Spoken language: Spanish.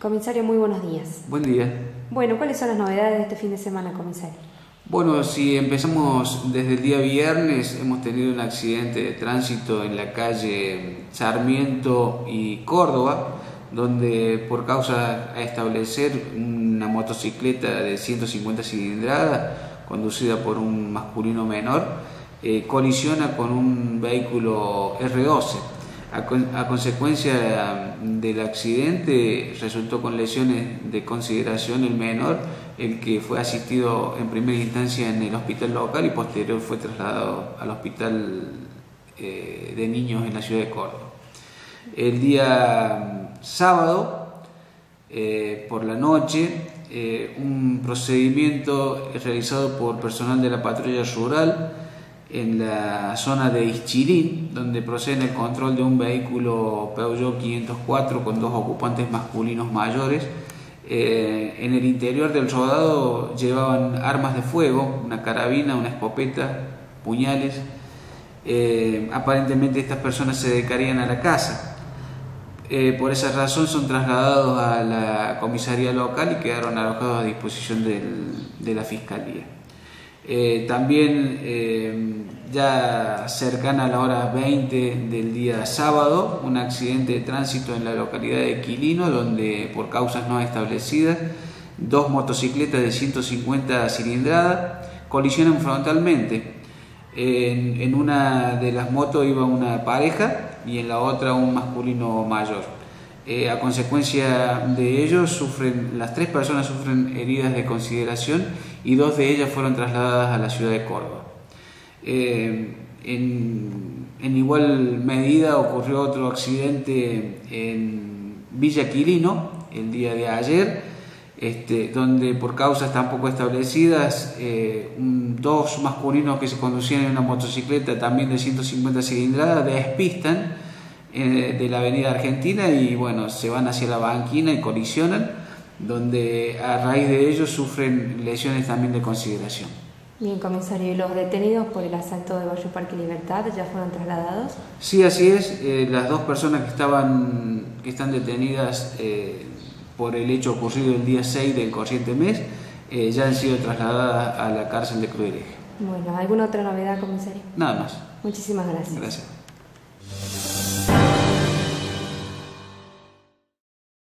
Comisario, muy buenos días. Buen día. Bueno, ¿cuáles son las novedades de este fin de semana, comisario? Bueno, si empezamos desde el día viernes, hemos tenido un accidente de tránsito en la calle Sarmiento y Córdoba, donde por causa a establecer una motocicleta de 150 cilindradas, conducida por un masculino menor, eh, colisiona con un vehículo R12 a, consecuencia del accidente resultó con lesiones de consideración el menor, el que fue asistido en primera instancia en el hospital local y posterior fue trasladado al hospital eh, de niños en la ciudad de Córdoba. El día sábado, eh, por la noche, eh, un procedimiento realizado por personal de la patrulla rural en la zona de Ischilín, donde procede el control de un vehículo Peugeot 504 con dos ocupantes masculinos mayores. Eh, en el interior del rodado llevaban armas de fuego, una carabina, una escopeta, puñales. Eh, aparentemente estas personas se dedicarían a la casa. Eh, por esa razón son trasladados a la comisaría local y quedaron alojados a disposición de la fiscalía. Eh, también eh, ya cercana a la hora 20 del día sábado, un accidente de tránsito en la localidad de Quilino, donde por causas no establecidas, dos motocicletas de 150 cilindradas colisionan frontalmente. En, en una de las motos iba una pareja y en la otra un masculino mayor. Eh, a consecuencia de ello, sufren, las tres personas sufren heridas de consideración y dos de ellas fueron trasladadas a la ciudad de Córdoba. Eh, en, igual medida ocurrió otro accidente en Villa Quirino el día de ayer, este, donde por causas tampoco establecidas, eh, dos masculinos que se conducían en una motocicleta también de 150 cilindradas despistan eh, de la avenida Argentina y bueno, se van hacia la banquina y colisionan, donde a raíz de ello sufren lesiones también de consideración. Bien, comisario, ¿y los detenidos por el asalto de Barrio Parque Libertad ya fueron trasladados? Sí, así es. Eh, las dos personas que, estaban, que están detenidas eh, por el hecho ocurrido el día 6 del corriente mes ya han sido trasladadas a la cárcel de Cruereje. Bueno, ¿alguna otra novedad, comisario? Nada más. Muchísimas gracias. Gracias.